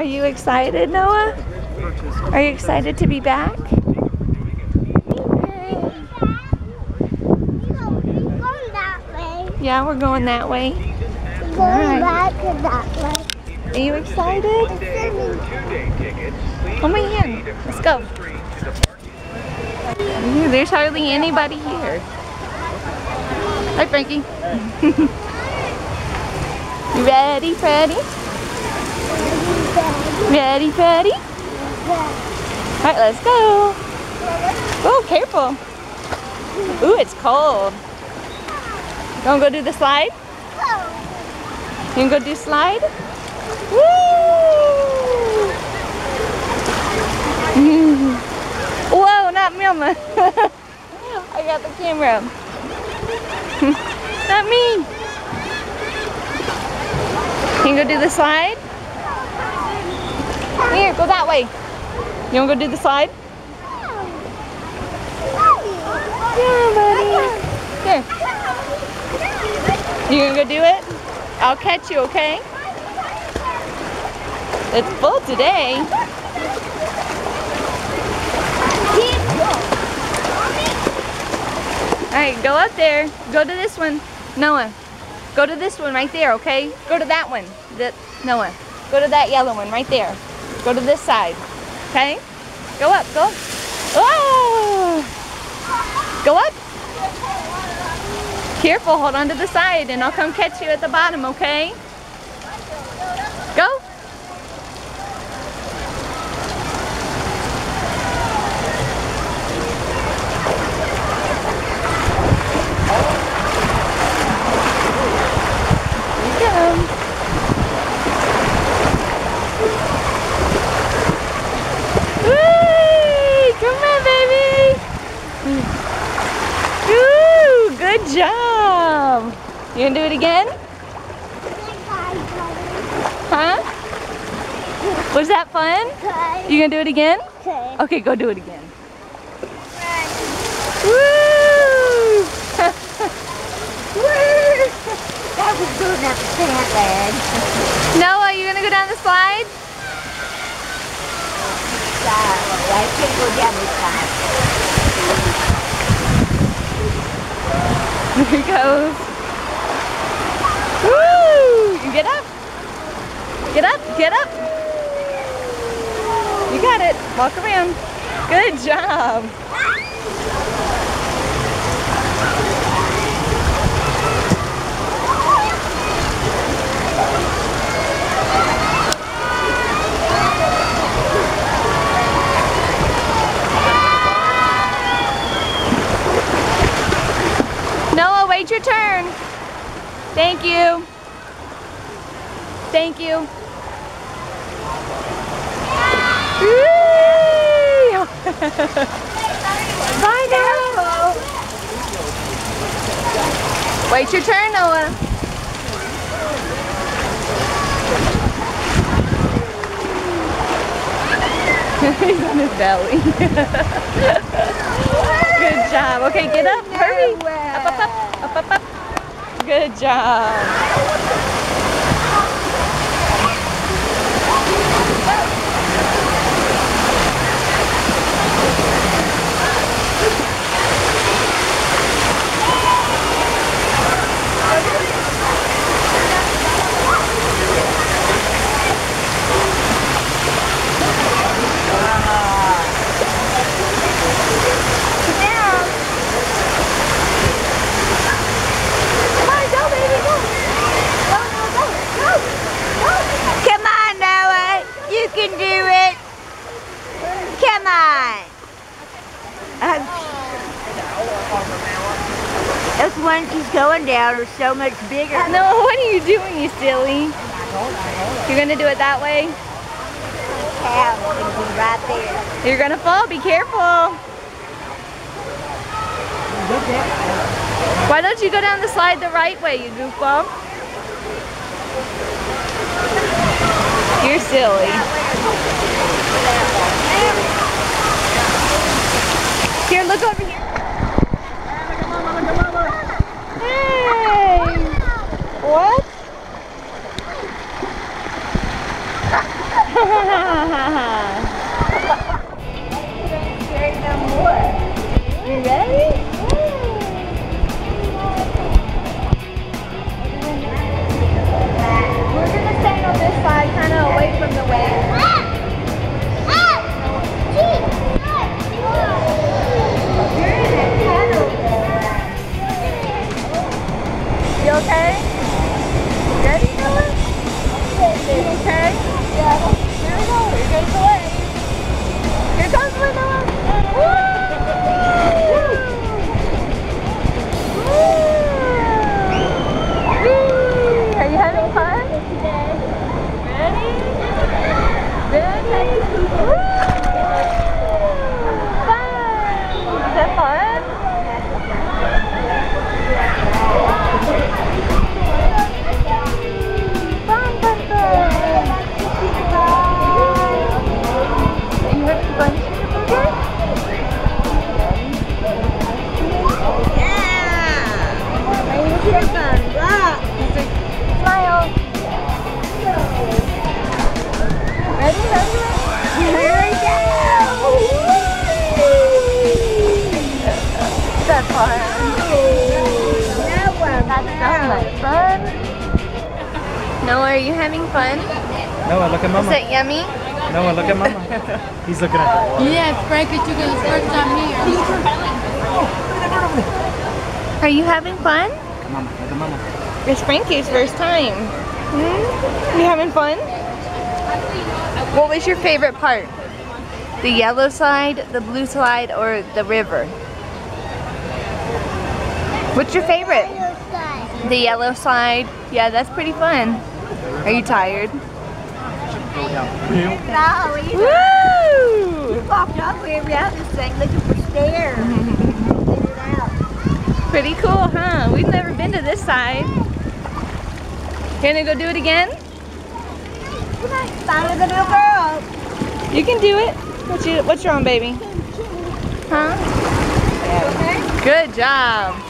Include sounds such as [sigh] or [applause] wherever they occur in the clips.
Are you excited, Noah? Are you excited to be back? Yeah, we're going that way. Going back that way. Are you excited? Come on in. Let's go. There's hardly anybody here. Hi, Frankie. [laughs] you ready, Freddy? Ready, Freddy? All right, let's go. Oh, careful. Ooh, it's cold. You wanna go do the slide? Oh. You wanna go do slide? Woo! [laughs] Whoa, not Mama. [laughs] I got the camera. [laughs] not me. Can go do the slide? Here, go that way. You wanna go do the slide? Yeah, buddy. Here. You gonna go do it? I'll catch you, okay? It's full today. Alright, go up there. Go to this one. Noah. Go to this one right there, okay? Go to that one. The, Noah. Go to that yellow one right there. Go to this side. Okay? Go up, go up. Oh! Go up. Careful, hold on to the side and I'll come catch you at the bottom, okay? Go. Here you go. Whee! Come on, baby. Ooh, good job. You gonna do it again? Huh? Was that fun? You gonna do it again? Okay. Go do it again. Woo! [laughs] That was good enough to stand there. Noah, you gonna go down the slide? I can't go down this side. There he goes. Get up. Get up, get up. You got it. Walk around. Good job. Noah, wait your turn. Thank you. Thank you. [laughs] Bye now. Wait your turn, Noah. [laughs] He's on his belly. [laughs] Good job. Okay, get up. Hurry. Up, up, up. Up, up, up. Good job. Come on, Noah. You can do it. Come on. Um, those ones he's going down are so much bigger. No, what are you doing, you silly? You're gonna do it that way? Right there. You're gonna fall, be careful. Why don't you go down the slide the right way, you goofball? You're silly. Here, look over here. Fun. Noah, are you having fun? Noah, look at mama. Is it yummy? Noah, look at Mama. [laughs] He's looking at the water. Yeah, Frankie took it the first time here. Are you having fun? Mama, look at Mama. It's Frankie's first time. Hmm? You having fun? What was your favorite part? The yellow slide, the blue slide, or the river? What's your favorite? The yellow slide. Yeah, that's pretty fun. Are you tired? No, we Woo! walked all the way around this thing looking for stairs. Figured it out. Pretty cool, huh? We've never been to this side. Gonna go do it again? Follow the little girl. You can do it. What's, you, what's wrong, baby? Huh? Good job.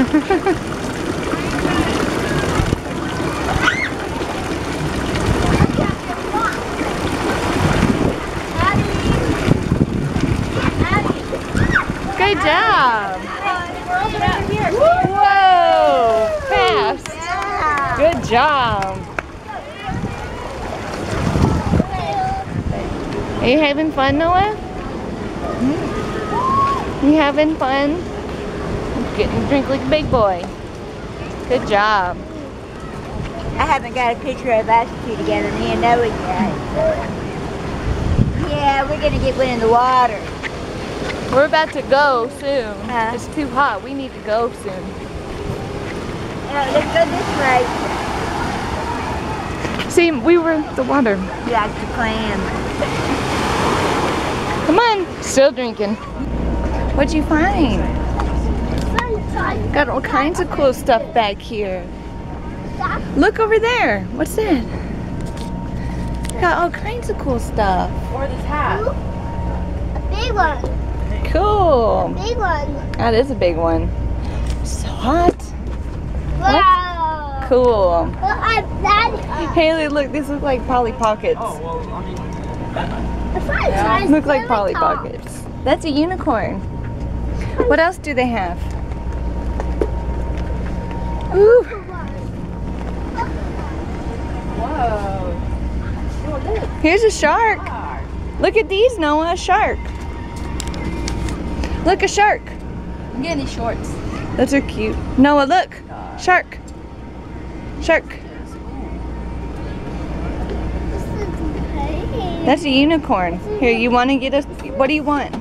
Good job. Whoa, fast. Good job. Are you having fun, Noah? You having fun? Getting to drink like a big boy. Good job. I haven't got a picture of us two together, me and Noah yet. Yeah, we're gonna get one in the water. We're about to go soon. Huh? It's too hot. We need to go soon. Uh, let's go this way. See, we were in the water. That's the plan. Come on. Still drinking. What'd you find? Got all kinds of cool stuff back here. Look over there. What's that? Got all kinds of cool stuff. Or this hat. A big one. Cool. Big one. That is a big one. So hot. Wow. Cool. Well, I, that, Haley, look, these look like Polly Pockets. Oh, well, I mean, uh, yeah. Look like Polly Pockets. That's a unicorn. What else do they have? Ooh. Here's a shark. Look at these, Noah. A shark. Look, a shark. I'm getting these shorts. Those are cute. Noah, look. Shark. Shark. That's a unicorn. Here, you want to get us? What do you want?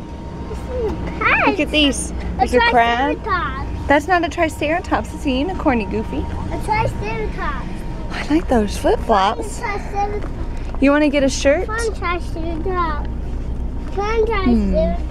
Look at these. There's a crab. That's not a triceratops. It's a unicorn, goofy. A triceratops. I like those flip flops. Triceratops. You want to get a shirt? Fun triceratops. Fun Hmm. triceratops.